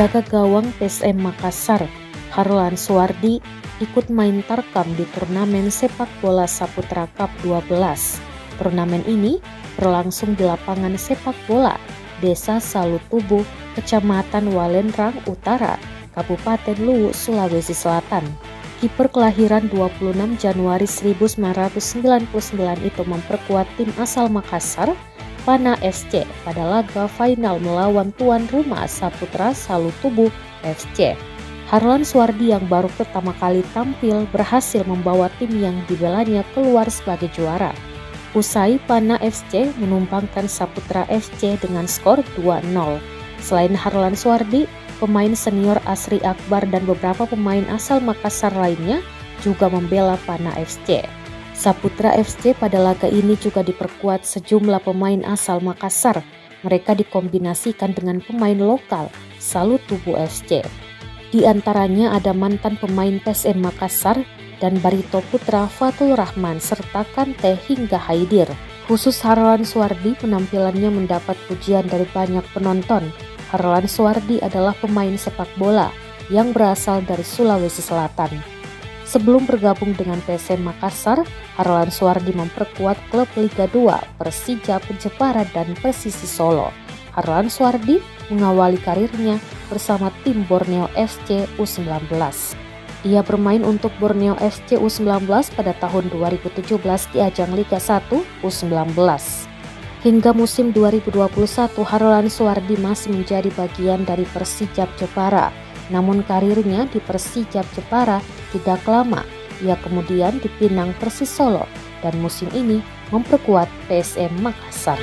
Penjaga gawang PSM Makassar, Harlan Suwardi, ikut main tarkam di turnamen sepak bola Saputra Cup 12. Turnamen ini berlangsung di lapangan sepak bola Desa Salutubu, Kecamatan Walendrang Utara, Kabupaten Luwu, Sulawesi Selatan. Kiper kelahiran 26 Januari 1999 itu memperkuat tim asal Makassar Pana FC pada laga final melawan tuan rumah Saputra Salutubu FC. Harlan Suwardi yang baru pertama kali tampil berhasil membawa tim yang dibelanya keluar sebagai juara. Usai Pana FC menumpangkan Saputra FC dengan skor 2-0. Selain Harlan Suwardi, pemain senior Asri Akbar dan beberapa pemain asal Makassar lainnya juga membela Pana FC. Saputra FC pada laga ini juga diperkuat sejumlah pemain asal Makassar. Mereka dikombinasikan dengan pemain lokal, Salut Tubuh FC. Di antaranya ada mantan pemain PSM Makassar dan Barito Putra Fatul Rahman serta Kante hingga Haidir. Khusus Harlan Suwardi penampilannya mendapat pujian dari banyak penonton. Harlan Suwardi adalah pemain sepak bola yang berasal dari Sulawesi Selatan. Sebelum bergabung dengan PSM Makassar, Harlan Suwardi memperkuat klub Liga 2, Persija Jepara dan Persisi Solo. Harlan Suwardi mengawali karirnya bersama tim Borneo FC U19. Ia bermain untuk Borneo FC U19 pada tahun 2017 di ajang Liga 1 U19. Hingga musim 2021, Harlan Suwardi masih menjadi bagian dari Persijap Jepara namun karirnya di Persijap Jepara tidak lama. Ia kemudian dipinang Persis Solo dan musim ini memperkuat PSM Makassar.